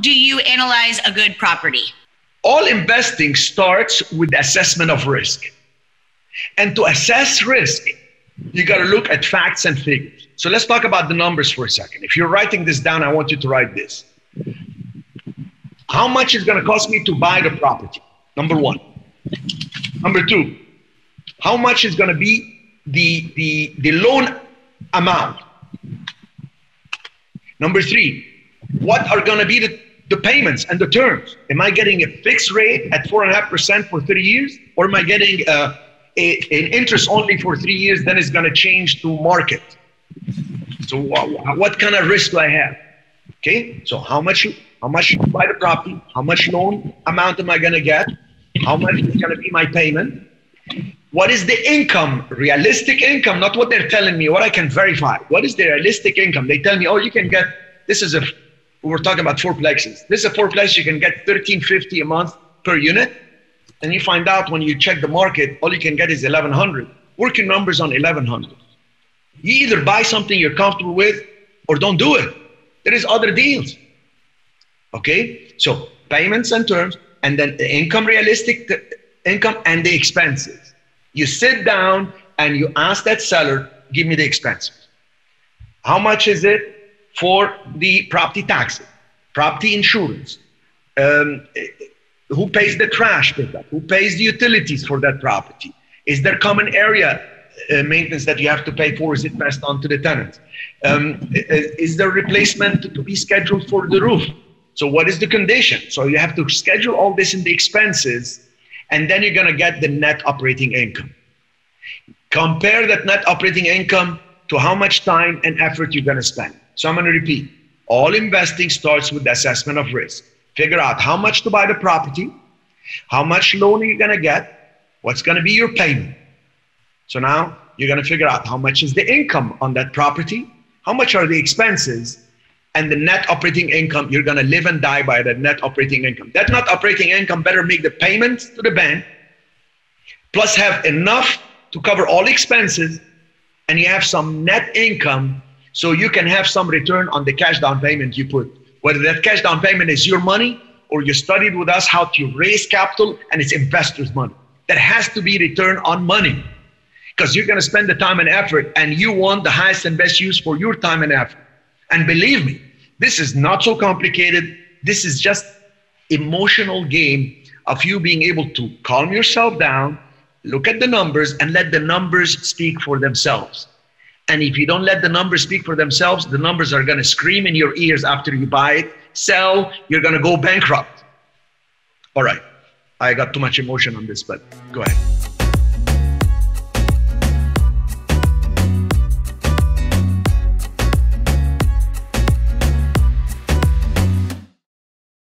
do you analyze a good property? All investing starts with assessment of risk. And to assess risk, you got to look at facts and figures. So let's talk about the numbers for a second. If you're writing this down, I want you to write this. How much is going to cost me to buy the property? Number one. Number two, how much is going to be the, the, the loan amount? Number three, what are going to be the, the payments and the terms? Am I getting a fixed rate at 4.5% for 30 years? Or am I getting uh, a, an interest only for three years, then it's going to change to market? So what, what kind of risk do I have? Okay, so how much how much buy the property? How much loan amount am I going to get? How much is going to be my payment? What is the income, realistic income, not what they're telling me, what I can verify. What is the realistic income? They tell me, oh, you can get, this is a, we're talking about fourplexes. This is a fourplex, you can get 1350 a month per unit. And you find out when you check the market, all you can get is 1100. Working numbers on 1100. You either buy something you're comfortable with or don't do it. There is other deals. Okay? So payments and terms, and then the income realistic income and the expenses. You sit down and you ask that seller, give me the expenses. How much is it for the property taxes, property insurance? Um, who pays the trash pickup? Who pays the utilities for that property? Is there common area uh, maintenance that you have to pay for? Is it passed on to the tenants? Um, is there replacement to be scheduled for the roof? So what is the condition? So you have to schedule all this in the expenses and then you're going to get the net operating income. Compare that net operating income to how much time and effort you're going to spend. So I'm going to repeat. All investing starts with the assessment of risk. Figure out how much to buy the property, how much loan are you going to get, what's going to be your payment. So now you're going to figure out how much is the income on that property, how much are the expenses, and the net operating income, you're going to live and die by the net operating income. That net operating income better make the payments to the bank, plus have enough to cover all expenses, and you have some net income so you can have some return on the cash down payment you put. Whether that cash down payment is your money or you studied with us how to raise capital and it's investors' money. That has to be return on money because you're going to spend the time and effort and you want the highest and best use for your time and effort. And believe me, this is not so complicated. This is just emotional game of you being able to calm yourself down, look at the numbers and let the numbers speak for themselves. And if you don't let the numbers speak for themselves, the numbers are going to scream in your ears after you buy it, sell, you're going to go bankrupt. All right. I got too much emotion on this, but go ahead.